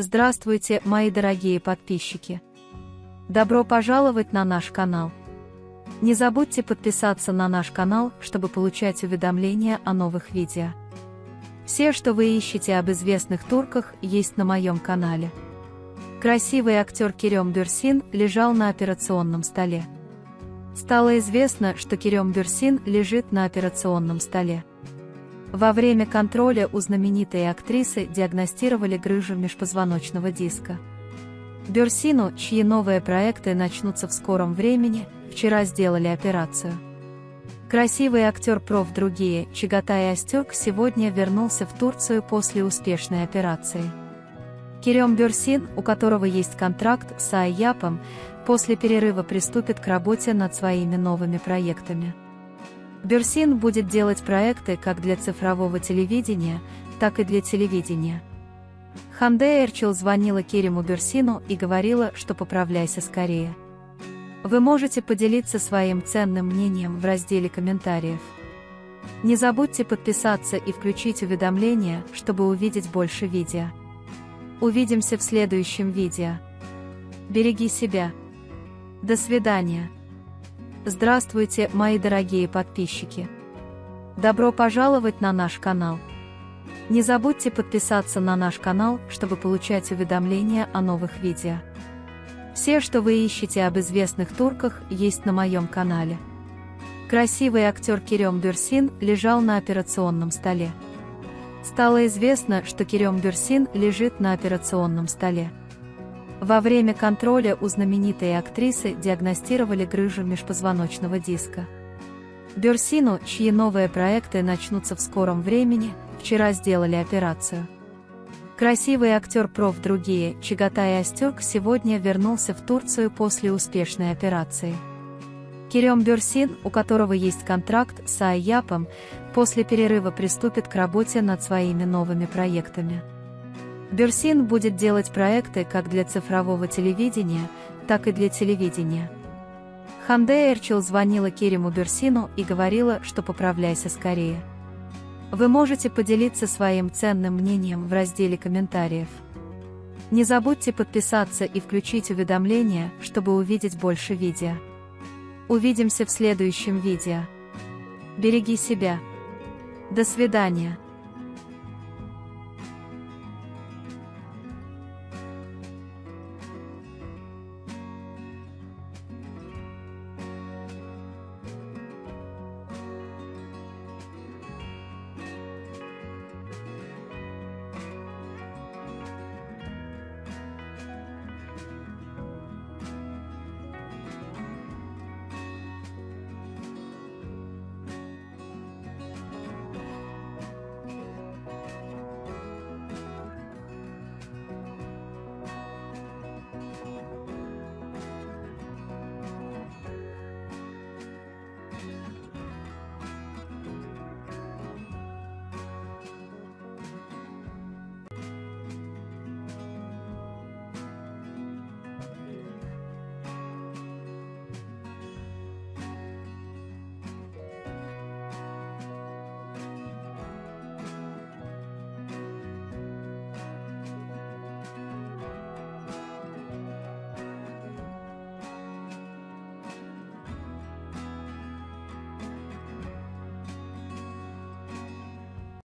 Здравствуйте, мои дорогие подписчики! Добро пожаловать на наш канал! Не забудьте подписаться на наш канал, чтобы получать уведомления о новых видео. Все, что вы ищете об известных турках, есть на моем канале. Красивый актер Керем Бюрсин лежал на операционном столе. Стало известно, что Керем Бюрсин лежит на операционном столе. Во время контроля у знаменитой актрисы диагностировали грыжу межпозвоночного диска. Бюрсину, чьи новые проекты начнутся в скором времени, вчера сделали операцию. Красивый актер проф. Другие, Чагатай Астюрк сегодня вернулся в Турцию после успешной операции. Керем Бюрсин, у которого есть контракт с Айяпом, после перерыва приступит к работе над своими новыми проектами. Берсин будет делать проекты как для цифрового телевидения, так и для телевидения. Ханде Эрчил звонила Керему Берсину и говорила, что поправляйся скорее. Вы можете поделиться своим ценным мнением в разделе комментариев. Не забудьте подписаться и включить уведомления, чтобы увидеть больше видео. Увидимся в следующем видео. Береги себя. До свидания. Здравствуйте, мои дорогие подписчики! Добро пожаловать на наш канал! Не забудьте подписаться на наш канал, чтобы получать уведомления о новых видео. Все, что вы ищете об известных турках, есть на моем канале. Красивый актер Керем Бюрсин лежал на операционном столе. Стало известно, что Керем Бюрсин лежит на операционном столе. Во время контроля у знаменитой актрисы диагностировали грыжу межпозвоночного диска. Берсину, чьи новые проекты начнутся в скором времени, вчера сделали операцию. Красивый актер проф. Другие, Чагатай Астюрк сегодня вернулся в Турцию после успешной операции. Керем Берсин, у которого есть контракт с Айяпом, после перерыва приступит к работе над своими новыми проектами. Берсин будет делать проекты как для цифрового телевидения, так и для телевидения. Ханде Эрчил звонила Керему Берсину и говорила, что поправляйся скорее. Вы можете поделиться своим ценным мнением в разделе комментариев. Не забудьте подписаться и включить уведомления, чтобы увидеть больше видео. Увидимся в следующем видео. Береги себя. До свидания.